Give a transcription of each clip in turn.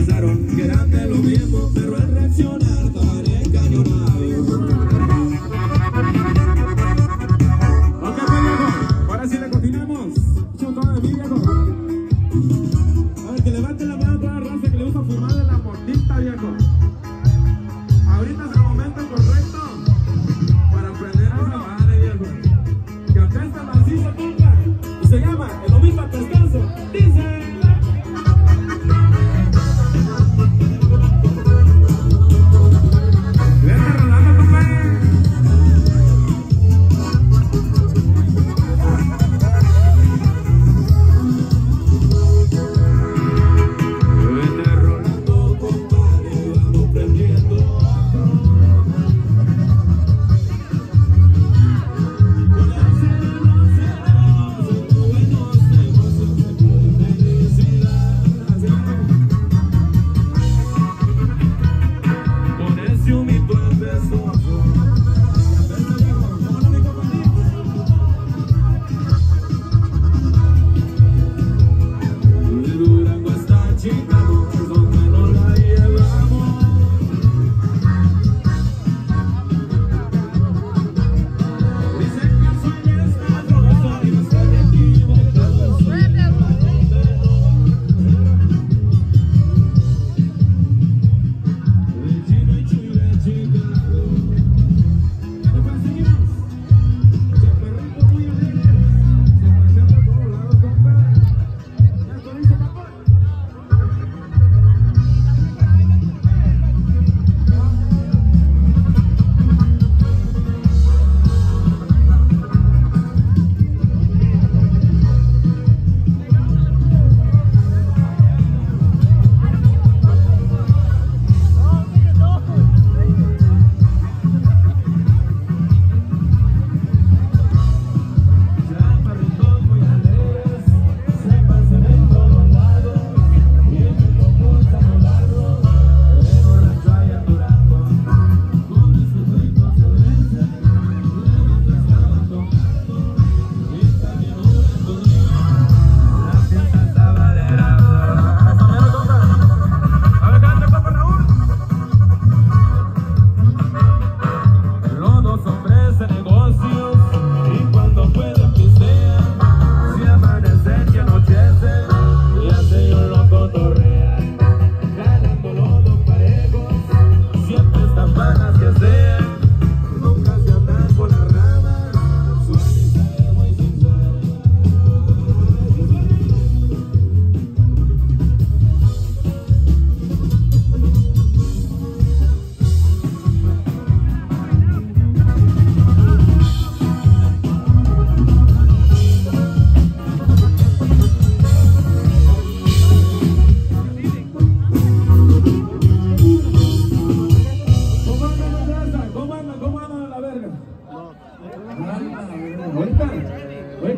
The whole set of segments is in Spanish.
pensaron que eran de lo mismo, pero al reaccionar tan encañonado. Ok, pues, ahora sí le continuamos. Son todas de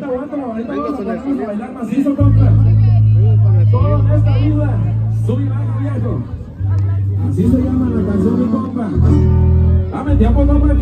ahorita aguántalo, ahorita vamos. Todo en esta vida, soy. Así se llama la canción, mi compa. Dame tiempo, compa.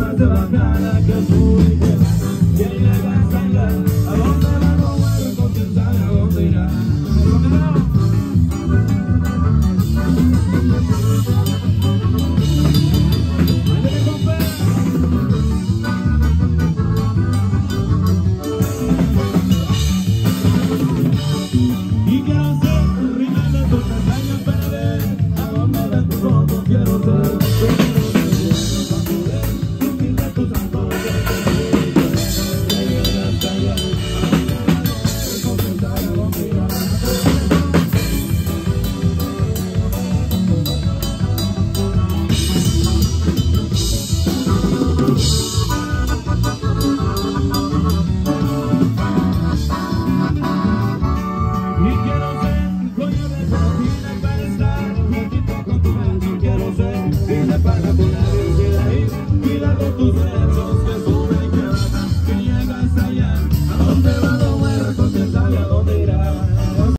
ما تبقى على كفوي the banana.